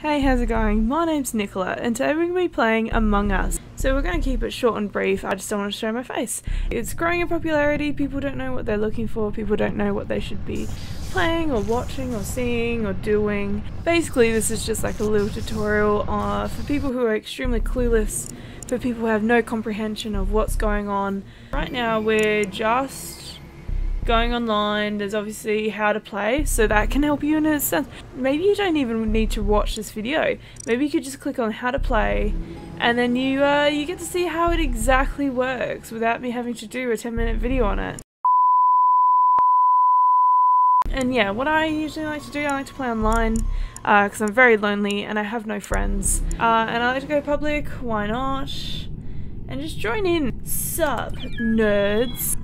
Hey, how's it going? My name's Nicola, and today we're going to be playing Among Us. So we're going to keep it short and brief, I just don't want to show my face. It's growing in popularity, people don't know what they're looking for, people don't know what they should be playing or watching or seeing or doing. Basically this is just like a little tutorial uh, for people who are extremely clueless, for people who have no comprehension of what's going on. Right now we're just going online, there's obviously how to play, so that can help you in a sense. Maybe you don't even need to watch this video. Maybe you could just click on how to play, and then you uh, you get to see how it exactly works without me having to do a 10 minute video on it. And yeah, what I usually like to do, I like to play online because uh, I'm very lonely and I have no friends. Uh, and I like to go public, why not? And just join in. Sup, nerds.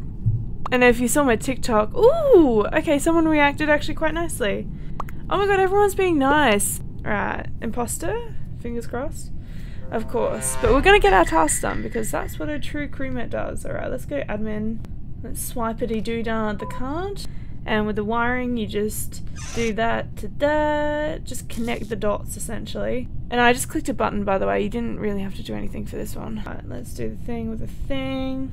And if you saw my TikTok, ooh, okay, someone reacted actually quite nicely. Oh my god, everyone's being nice. Right, imposter, fingers crossed. Of course, but we're gonna get our task done because that's what a true crewmate does. Alright, let's go admin. Let's swipe it do down the card. And with the wiring, you just do that to that. Just connect the dots, essentially. And I just clicked a button, by the way. You didn't really have to do anything for this one. Alright, let's do the thing with the thing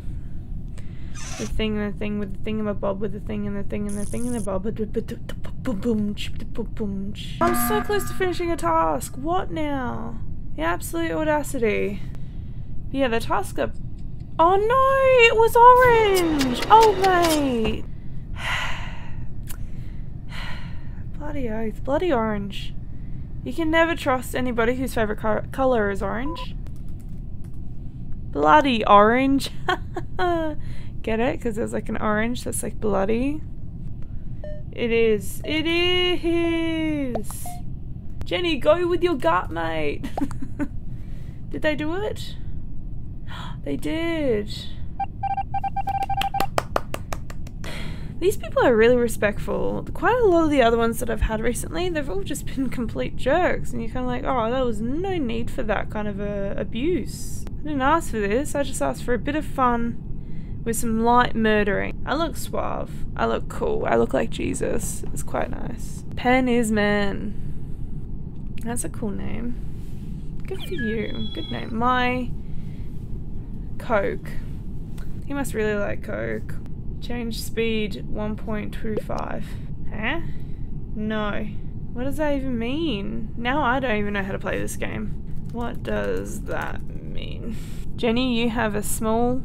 the thing and the thing with the thing and the bob with the thing and the thing and the thing and the bob. I'm so close to finishing a task. What now? The absolute audacity. Yeah, the task up. Oh no, it was orange. Oh mate. Bloody oath. Bloody orange. You can never trust anybody whose favourite colour is orange. Bloody orange. Get it? Because there's like an orange that's like bloody. It is. It is! Jenny, go with your gut, mate! did they do it? they did! These people are really respectful. Quite a lot of the other ones that I've had recently, they've all just been complete jerks. And you're kind of like, oh, there was no need for that kind of uh, abuse. I didn't ask for this, I just asked for a bit of fun with some light murdering. I look suave. I look cool. I look like Jesus. It's quite nice. Pen is man. That's a cool name. Good for you. Good name. My Coke. He must really like Coke. Change speed 1.25. Huh? No. What does that even mean? Now I don't even know how to play this game. What does that mean? Jenny, you have a small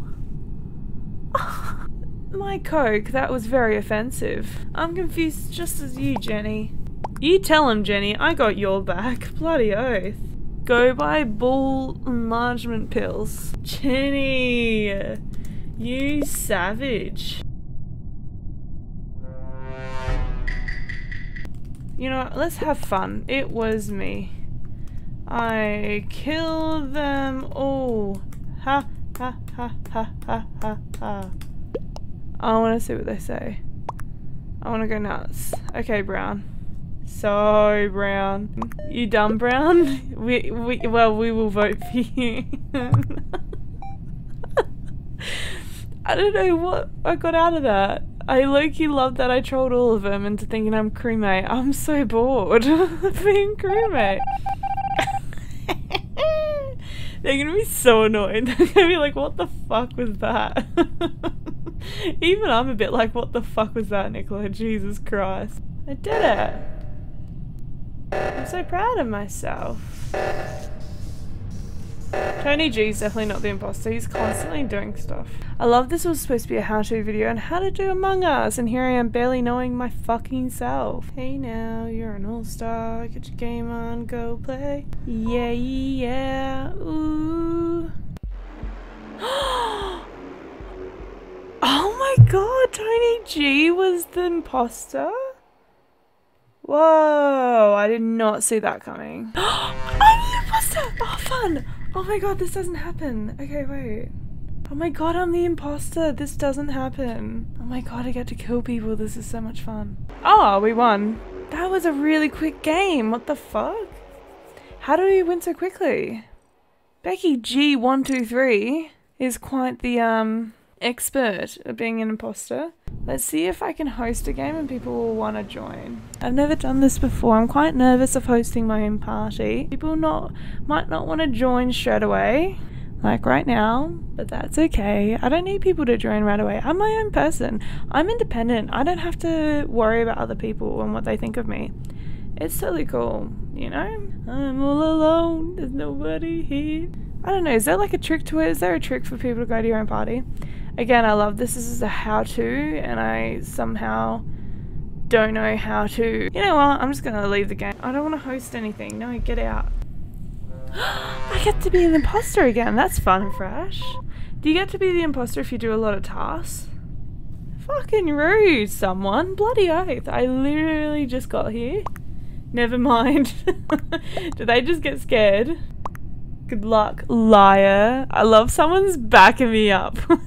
my coke, that was very offensive. I'm confused just as you, Jenny. You tell him, Jenny, I got your back. Bloody oath. Go buy bull enlargement pills. Jenny! You savage. You know, let's have fun. It was me. I killed them all. Ha ha ha ha ha ha ha. I want to see what they say. I want to go nuts. Okay, Brown. So, Brown. You dumb, Brown? We, we, well, we will vote for you. I don't know what I got out of that. I low-key love that I trolled all of them into thinking I'm crewmate. I'm so bored of being crewmate. They're gonna be so annoyed. They're gonna be like, what the fuck was that? Even I'm a bit like, what the fuck was that, Nicola? Jesus Christ. I did it. I'm so proud of myself. Tony G is definitely not the imposter, he's constantly doing stuff. I love this was supposed to be a how-to video on how to do Among Us, and here I am barely knowing my fucking self. Hey now, you're an all-star, get your game on, go play. Yeah, yeah, ooh. oh my god, Tony G was the imposter? Whoa, I did not see that coming. I'm the imposter! Oh, fun! Oh my god, this doesn't happen. Okay, wait. Oh my god, I'm the imposter. This doesn't happen. Oh my god, I get to kill people. This is so much fun. Oh, we won. That was a really quick game. What the fuck? How do we win so quickly? Becky G123 is quite the, um, expert at being an imposter. Let's see if I can host a game and people will want to join. I've never done this before. I'm quite nervous of hosting my own party. People not might not want to join straight away, like right now, but that's okay. I don't need people to join right away. I'm my own person. I'm independent. I don't have to worry about other people and what they think of me. It's totally cool, you know? I'm all alone. There's nobody here. I don't know. Is there like a trick to it? Is there a trick for people to go to your own party? Again, I love this. This is a how to, and I somehow don't know how to. You know what? I'm just gonna leave the game. I don't want to host anything. No, get out. I get to be an imposter again. That's fun and fresh. Do you get to be the imposter if you do a lot of tasks? Fucking rude, someone. Bloody oath. I literally just got here. Never mind. Did they just get scared? Good luck, liar. I love someone's backing me up. uh,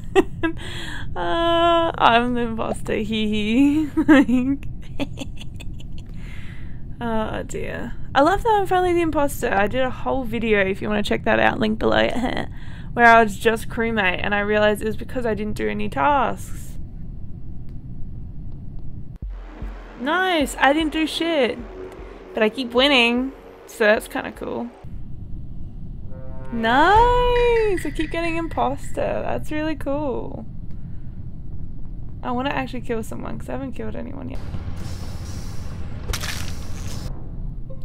I'm the imposter. Hee hee. oh dear. I love that I'm finally the imposter. I did a whole video if you want to check that out, link below, where I was just crewmate and I realized it was because I didn't do any tasks. Nice! I didn't do shit. But I keep winning, so that's kind of cool. Nice! I keep getting imposter. That's really cool. I want to actually kill someone because I haven't killed anyone yet.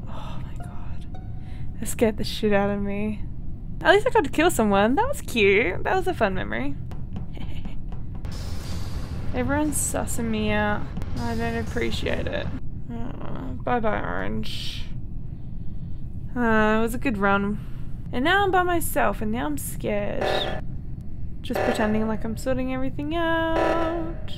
Oh my god. That scared the shit out of me. At least I got to kill someone. That was cute. That was a fun memory. Everyone's sussing me out. I don't appreciate it. Oh, bye bye, Orange. Uh, it was a good run. And now I'm by myself and now I'm scared. Just pretending like I'm sorting everything out.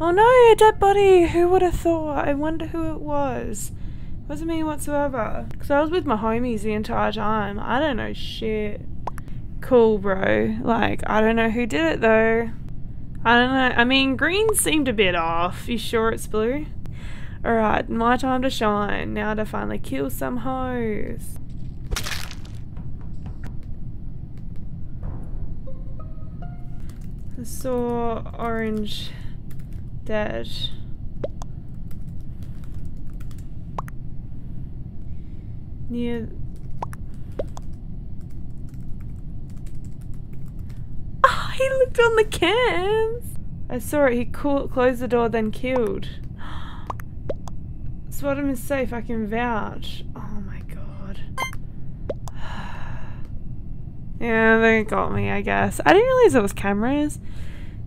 Oh no, a dead body! Who would have thought? I wonder who it was. It wasn't me whatsoever. Because I was with my homies the entire time. I don't know shit. Cool, bro. Like, I don't know who did it though. I don't know. I mean, green seemed a bit off. You sure it's blue? Alright, my time to shine. Now to finally kill some hoes. Saw orange dead. Near... Oh, he looked on the cams! I saw it, he closed the door then killed. Swadom is safe, I can vouch. Oh yeah, they got me, I guess. I didn't realize it was cameras.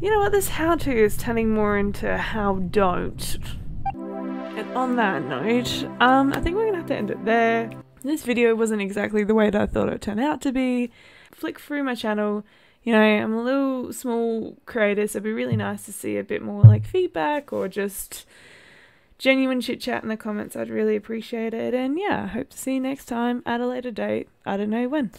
You know what, this how to is turning more into how don't. And on that note, um, I think we're gonna have to end it there. This video wasn't exactly the way that I thought it would turn out to be. Flick through my channel, you know, I'm a little small creator, so it'd be really nice to see a bit more like feedback or just genuine chit chat in the comments. I'd really appreciate it. And yeah, hope to see you next time at a later date. I don't know when.